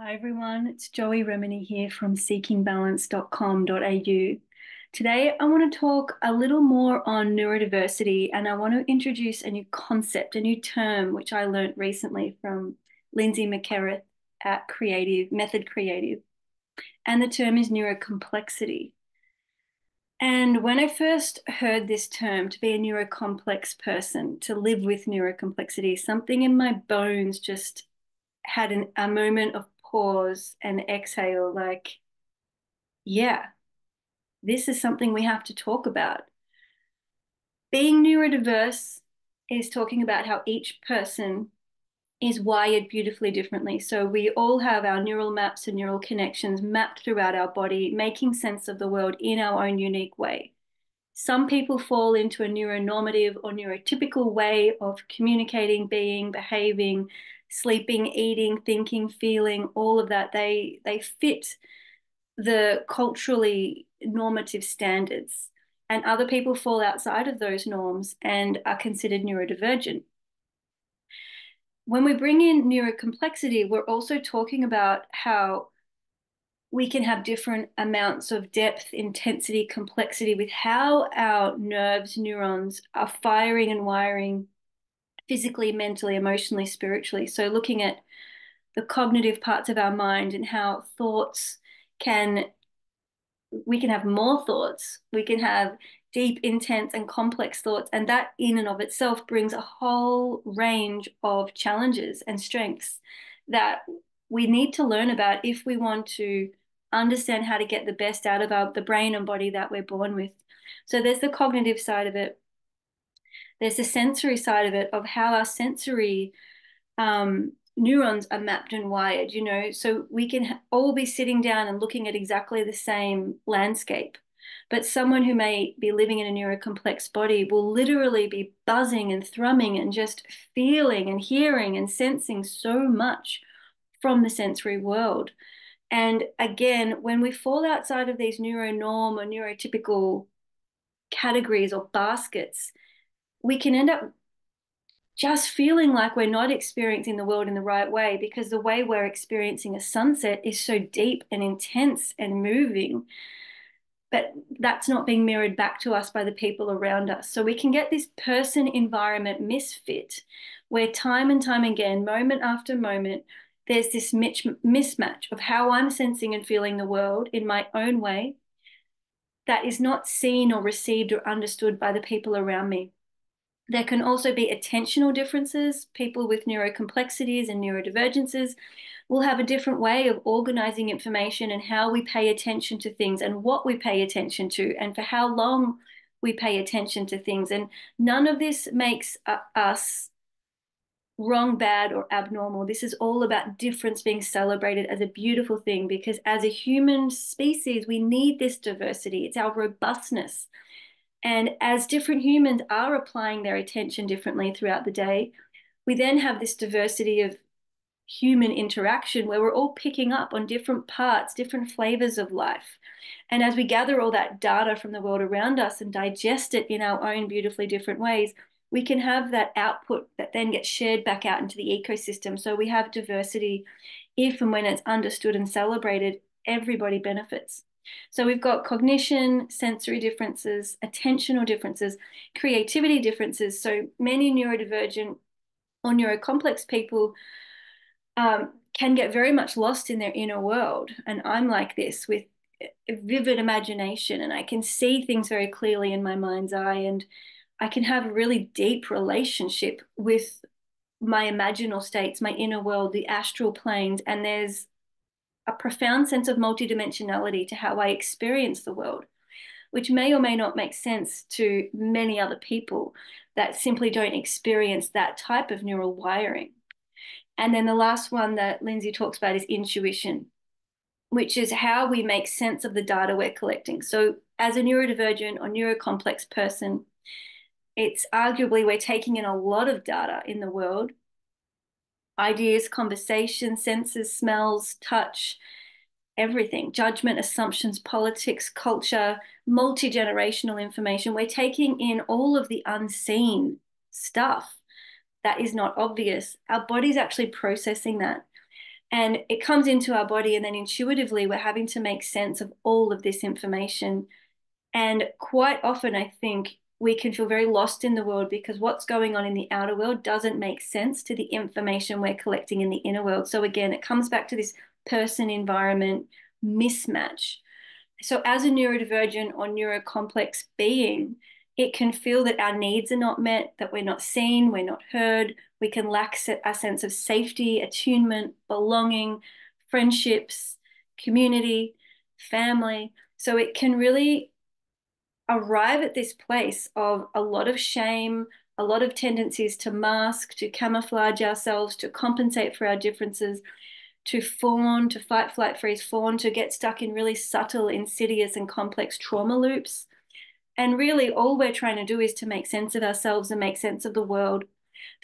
Hi everyone, it's Joey Remenyi here from seekingbalance.com.au. Today I want to talk a little more on neurodiversity and I want to introduce a new concept, a new term which I learned recently from Lindsey Mackereth at Creative Method Creative. And the term is neurocomplexity. And when I first heard this term, to be a neurocomplex person, to live with neurocomplexity, something in my bones just had an, a moment of pause and exhale like, yeah, this is something we have to talk about. Being neurodiverse is talking about how each person is wired beautifully differently. So we all have our neural maps and neural connections mapped throughout our body, making sense of the world in our own unique way. Some people fall into a neuronormative or neurotypical way of communicating, being, behaving, sleeping, eating, thinking, feeling, all of that, they they fit the culturally normative standards. And other people fall outside of those norms and are considered neurodivergent. When we bring in neurocomplexity, we're also talking about how we can have different amounts of depth, intensity, complexity with how our nerves, neurons are firing and wiring physically, mentally, emotionally, spiritually. So looking at the cognitive parts of our mind and how thoughts can we can have more thoughts. We can have deep intense and complex thoughts and that in and of itself brings a whole range of challenges and strengths that we need to learn about if we want to understand how to get the best out of our the brain and body that we're born with. So there's the cognitive side of it there's the sensory side of it of how our sensory um, neurons are mapped and wired, you know, so we can all be sitting down and looking at exactly the same landscape. But someone who may be living in a neurocomplex body will literally be buzzing and thrumming and just feeling and hearing and sensing so much from the sensory world. And again, when we fall outside of these neuronorm or neurotypical categories or baskets, we can end up just feeling like we're not experiencing the world in the right way because the way we're experiencing a sunset is so deep and intense and moving. But that's not being mirrored back to us by the people around us. So we can get this person environment misfit where time and time again moment after moment there's this mismatch of how i'm sensing and feeling the world in my own way that is not seen or received or understood by the people around me there can also be attentional differences. People with neurocomplexities and neurodivergences will have a different way of organizing information and how we pay attention to things and what we pay attention to and for how long we pay attention to things. And none of this makes uh, us wrong, bad, or abnormal. This is all about difference being celebrated as a beautiful thing because as a human species, we need this diversity. It's our robustness and as different humans are applying their attention differently throughout the day, we then have this diversity of human interaction where we're all picking up on different parts, different flavors of life. And as we gather all that data from the world around us and digest it in our own beautifully different ways, we can have that output that then gets shared back out into the ecosystem. So we have diversity if and when it's understood and celebrated, everybody benefits. So we've got cognition, sensory differences, attentional differences, creativity differences. So many neurodivergent or neurocomplex people um, can get very much lost in their inner world. And I'm like this with a vivid imagination, and I can see things very clearly in my mind's eye, and I can have a really deep relationship with my imaginal states, my inner world, the astral planes, and there's a profound sense of multidimensionality to how I experience the world, which may or may not make sense to many other people that simply don't experience that type of neural wiring. And then the last one that Lindsey talks about is intuition, which is how we make sense of the data we're collecting. So, as a neurodivergent or neurocomplex person, it's arguably we're taking in a lot of data in the world ideas, conversation, senses, smells, touch, everything judgment, assumptions, politics, culture, multi generational information. We're taking in all of the unseen stuff that is not obvious. Our body's actually processing that. And it comes into our body, and then intuitively, we're having to make sense of all of this information. And quite often, I think we can feel very lost in the world because what's going on in the outer world doesn't make sense to the information we're collecting in the inner world. So, again, it comes back to this person environment mismatch. So, as a neurodivergent or neurocomplex being, it can feel that our needs are not met, that we're not seen, we're not heard. We can lack a sense of safety, attunement, belonging, friendships, community, family. So it can really arrive at this place of a lot of shame, a lot of tendencies to mask, to camouflage ourselves, to compensate for our differences, to fawn, to fight, flight, freeze, fawn, to get stuck in really subtle, insidious, and complex trauma loops and really, all we're trying to do is to make sense of ourselves and make sense of the world.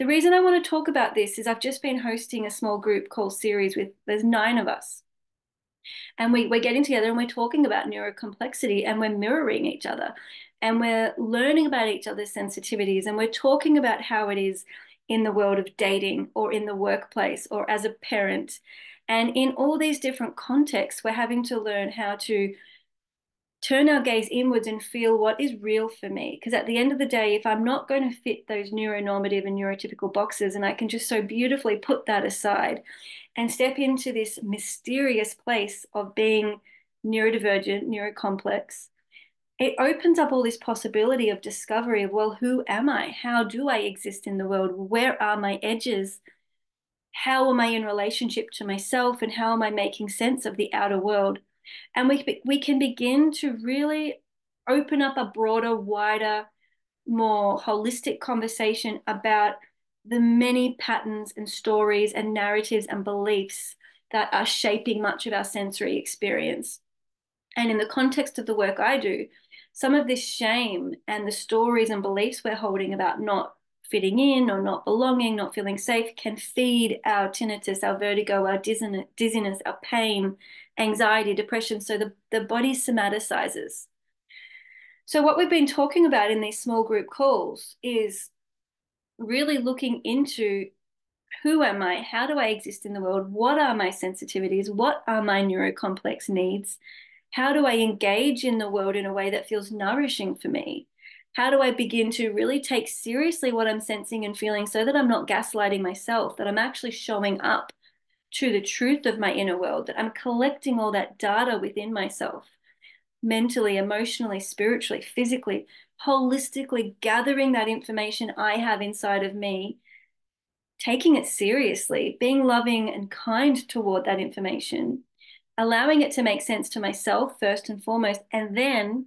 The reason I want to talk about this is I've just been hosting a small group called Series with, there's nine of us. And we, we're getting together and we're talking about neurocomplexity and we're mirroring each other and we're learning about each other's sensitivities and we're talking about how it is in the world of dating or in the workplace or as a parent. And in all these different contexts, we're having to learn how to turn our gaze inwards and feel what is real for me. Because at the end of the day, if I'm not going to fit those neuronormative and neurotypical boxes, and I can just so beautifully put that aside and step into this mysterious place of being neurodivergent, neurocomplex, it opens up all this possibility of discovery of, well, who am I? How do I exist in the world? Where are my edges? How am I in relationship to myself? And how am I making sense of the outer world? And we we can begin to really open up a broader wider more holistic conversation about the many patterns and stories and narratives and beliefs that are shaping much of our sensory experience. And in the context of the work i do some of this shame and the stories and beliefs we're holding about not fitting in or not belonging, not feeling safe can feed our tinnitus, our vertigo, our dizziness, our pain, anxiety, depression. So the, the body somaticizes. So, what we've been talking about in these small group calls is really looking into who am I? How do I exist in the world? What are my sensitivities? What are my neurocomplex needs? How do I engage in the world in a way that feels nourishing for me? How do I begin to really take seriously what I'm sensing and feeling so that I'm not gaslighting myself, that I'm actually showing up to the truth of my inner world, that I'm collecting all that data within myself, mentally, emotionally, spiritually, physically, holistically gathering that information I have inside of me, taking it seriously, being loving and kind toward that information, allowing it to make sense to myself first and foremost, and then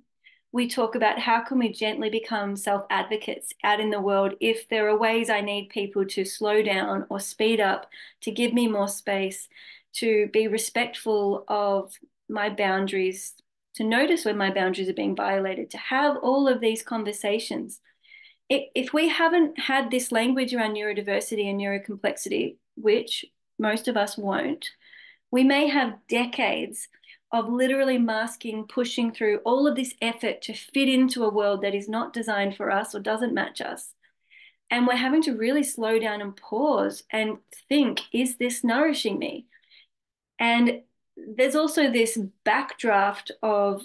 we talk about how can we gently become self advocates out in the world if there are ways I need people to slow down or speed up, to give me more space, to be respectful of my boundaries, to notice when my boundaries are being violated, to have all of these conversations. If we haven't had this language around neurodiversity and neurocomplexity, which most of us won't, we may have decades of literally masking, pushing through all of this effort to fit into a world that is not designed for us or doesn't match us. And we're having to really slow down and pause and think, is this nourishing me? And there's also this backdraft of,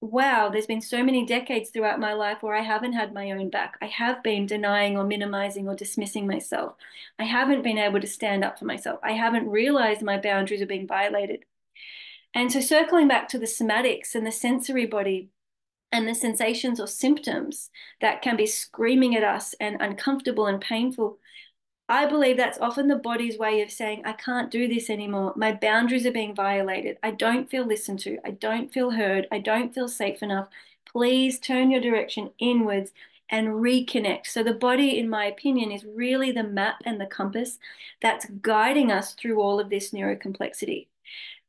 wow, there's been so many decades throughout my life where I haven't had my own back. I have been denying or minimizing or dismissing myself. I haven't been able to stand up for myself. I haven't realized my boundaries are being violated. And so, circling back to the somatics and the sensory body and the sensations or symptoms that can be screaming at us and uncomfortable and painful, I believe that's often the body's way of saying, I can't do this anymore. My boundaries are being violated. I don't feel listened to. I don't feel heard. I don't feel safe enough. Please turn your direction inwards and reconnect. So, the body, in my opinion, is really the map and the compass that's guiding us through all of this neurocomplexity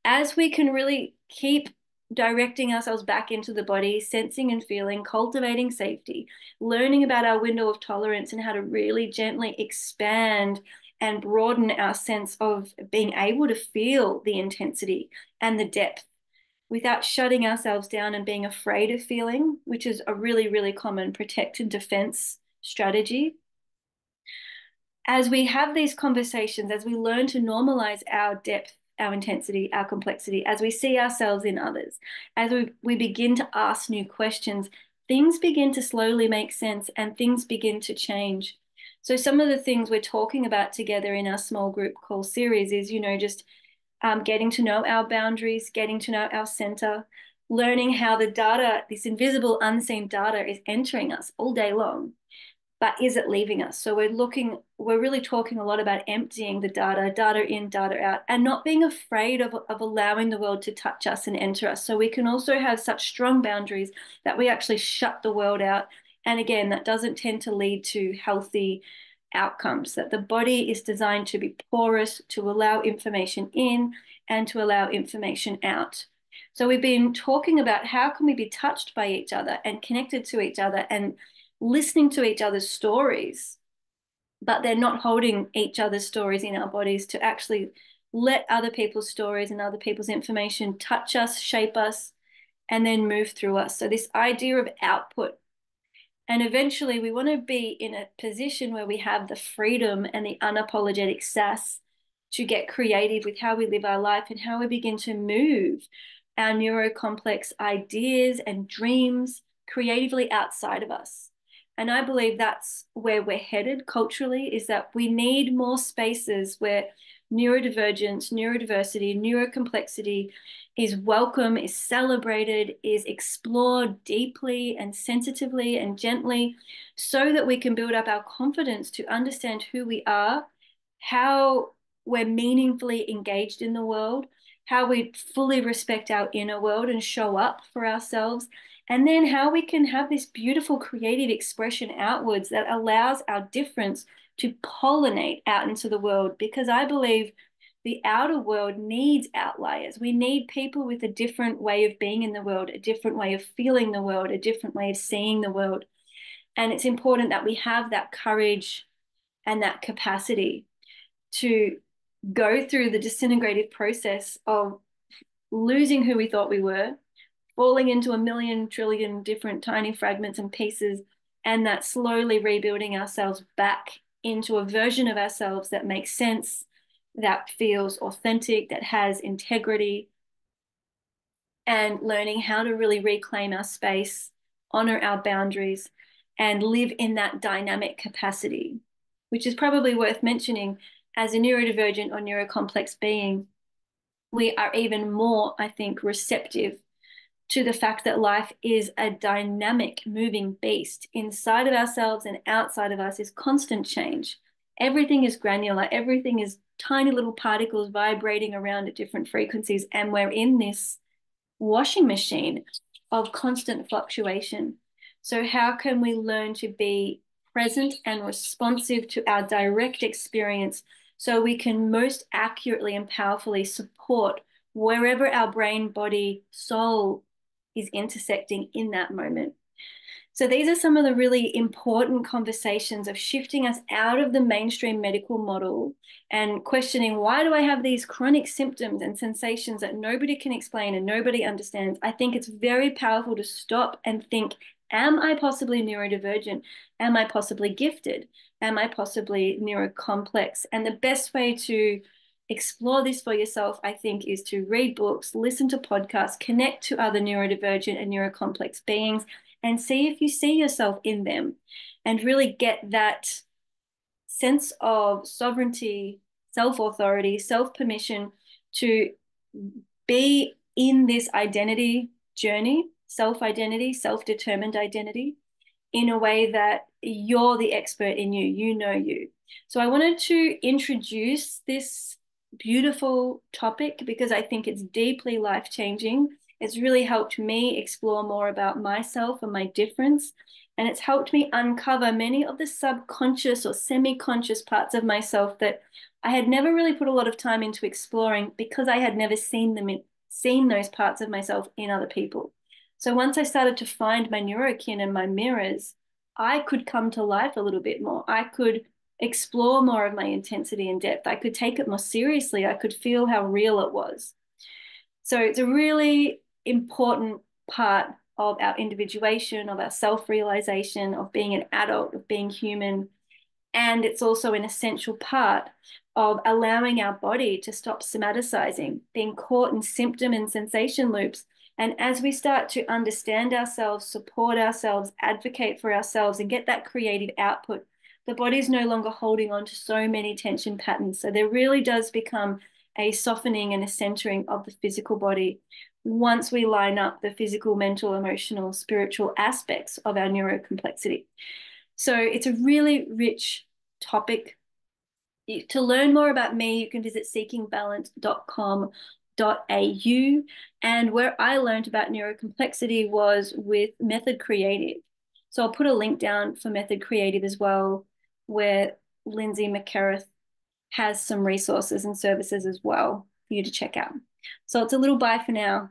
as we can really keep directing ourselves back into the body, sensing and feeling, cultivating safety, learning about our window of tolerance and how to really gently expand and broaden our sense of being able to feel the intensity and the depth without shutting ourselves down and being afraid of feeling, which is a really, really common protected defense strategy. As we have these conversations, as we learn to normalize our depth, our intensity, our complexity, as we see ourselves in others, as we, we begin to ask new questions, things begin to slowly make sense and things begin to change. So, some of the things we're talking about together in our small group call series is, you know, just um, getting to know our boundaries, getting to know our center, learning how the data, this invisible, unseen data, is entering us all day long but is it leaving us? So we're looking, we're really talking a lot about emptying the data, data in, data out, and not being afraid of, of allowing the world to touch us and enter us. So we can also have such strong boundaries that we actually shut the world out. And again, that doesn't tend to lead to healthy outcomes, that the body is designed to be porous, to allow information in and to allow information out. So we've been talking about how can we be touched by each other and connected to each other and listening to each other's stories, but they're not holding each other's stories in our bodies to actually let other people's stories and other people's information touch us, shape us, and then move through us. So, this idea of output. And eventually, we want to be in a position where we have the freedom and the unapologetic sass to get creative with how we live our life and how we begin to move our neurocomplex ideas and dreams creatively outside of us. And I believe that's where we're headed culturally is that we need more spaces where neurodivergence, neurodiversity, neurocomplexity is welcome, is celebrated, is explored deeply and sensitively and gently so that we can build up our confidence to understand who we are, how we're meaningfully engaged in the world, how we fully respect our inner world and show up for ourselves, and then how we can have this beautiful creative expression outwards that allows our difference to pollinate out into the world. Because I believe the outer world needs outliers. We need people with a different way of being in the world, a different way of feeling the world, a different way of seeing the world. And it's important that we have that courage and that capacity to go through the disintegrative process of losing who we thought we were, falling into a million trillion different tiny fragments and pieces, and that slowly rebuilding ourselves back into a version of ourselves that makes sense, that feels authentic, that has integrity, and learning how to really reclaim our space, honor our boundaries, and live in that dynamic capacity, which is probably worth mentioning as a neurodivergent or neurocomplex being. We are even more, I think, receptive to the fact that life is a dynamic, moving beast. Inside of ourselves and outside of us is constant change. Everything is granular, everything is tiny little particles vibrating around at different frequencies. And we're in this washing machine of constant fluctuation. So, how can we learn to be present and responsive to our direct experience so we can most accurately and powerfully support wherever our brain, body, soul is intersecting in that moment. So these are some of the really important conversations of shifting us out of the mainstream medical model and questioning why do I have these chronic symptoms and sensations that nobody can explain and nobody understands. I think it's very powerful to stop and think, am I possibly neurodivergent? Am I possibly gifted? Am I possibly neurocomplex? And the best way to explore this for yourself, I think, is to read books, listen to podcasts, connect to other neurodivergent and neurocomplex beings, and see if you see yourself in them and really get that sense of sovereignty, self authority, self permission to be in this identity journey, self identity, self determined identity, in a way that you're the expert in you, you know you. So I wanted to introduce this beautiful topic because I think it's deeply life changing. It's really helped me explore more about myself and my difference. And it's helped me uncover many of the subconscious or semi conscious parts of myself that I had never really put a lot of time into exploring because I had never seen them in, seen those parts of myself in other people. So once I started to find my neurokin and my mirrors, I could come to life a little bit more. I could explore more of my intensity and depth. I could take it more seriously. I could feel how real it was. So it's a really important part of our individuation, of our self realization, of being an adult, of being human. And it's also an essential part of allowing our body to stop somaticizing, being caught in symptom and sensation loops. And as we start to understand ourselves, support ourselves, advocate for ourselves, and get that creative output, the body is no longer holding on to so many tension patterns. So there really does become a softening and a centering of the physical body once we line up the physical, mental, emotional, spiritual aspects of our neurocomplexity. So it's a really rich topic. To learn more about me, you can visit seekingbalance.com.au. And where I learned about neurocomplexity was with Method Creative. So I'll put a link down for Method Creative as well, where Lindsey Mackereth has some resources and services as well for you to check out. So it's a little bye for now.